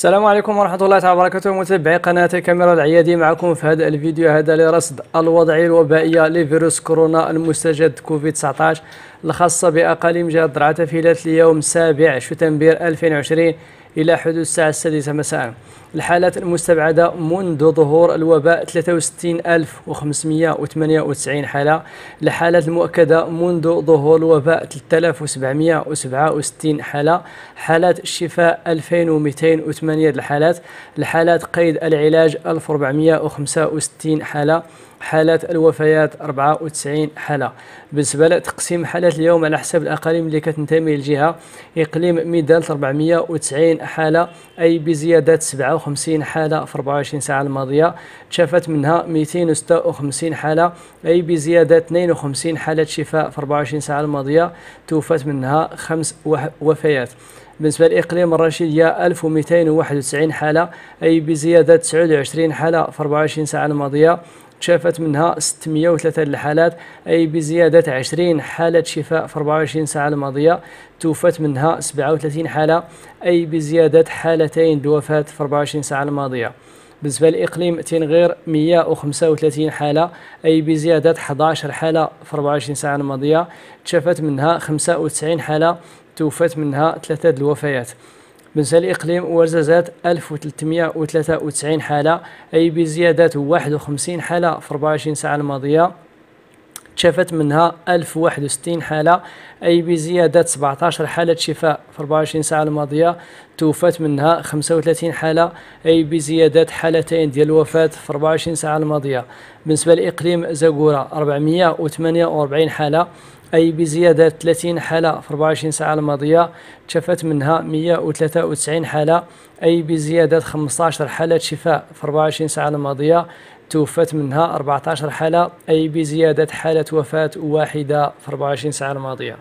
السلام عليكم ورحمة الله تعالى وبركاته. متابعي قناة كاميرا العيادي معكم في هذا الفيديو. هذا لرصد الوضعية الوبائية لفيروس كورونا المستجد كوفيد 19 الخاصة بأقاليم جهة درعا في اليوم السابع شتنبر 2020 إلى حدود الساعة السادسة مساء. الحالات المستبعدة منذ ظهور الوباء 63598 حالة. الحالات المؤكدة منذ ظهور الوباء 3767 حالة. حالات الشفاء 2208 الحالات. الحالات قيد العلاج 1465 حالة. حالات الوفيات 94 حالة. بالنسبة لتقسيم حالات اليوم على حسب الأقاليم اللي كتنتمي للجهة إقليم ميدان 490 حالة أي بزيادة 57 حالة في 24 ساعة الماضية. تشافت منها 256 حالة أي بزيادة 52 حالة شفاء في 24 ساعة الماضية. توفت منها خمس وفيات. بالنسبة لإقليم الرشيدية 1291 حالة أي بزيادة 29 حالة في 24 ساعة الماضية. تشافت منها 603 الحالات أي بزيادة 20 حالة شفاء في 24 ساعة الماضية. توفت منها 37 حالة أي بزيادة حالتين الوفاة في 24 ساعة الماضية. بالنسبة لإقليم تنغير 135 حالة أي بزيادة 11 حالة في 24 ساعة الماضية. تشافت منها 95 حالة توفت منها ثلاثة الوفيات. بالنسبة لإقليم ورزازات 1393 حالة أي بزيادة 51 حالة في 24 ساعة الماضية. تشافت منها 1061 حالة. أي بزيادة 17 حالة شفاء في 24 ساعة الماضية. توفت منها 35 حالة. أي بزيادة حالتين ديال الوفاة في 24 ساعة الماضية. بالنسبة لإقليم زاكورا 448 حالة. أي بزيادة 30 حالة في 24 ساعة الماضية. تشفت منها 193 حالة. أي بزيادة 15 حالة شفاء في 24 ساعة الماضية. توفت منها 14 حالة أي بزيادة حالة وفاة واحدة في 24 ساعة الماضية.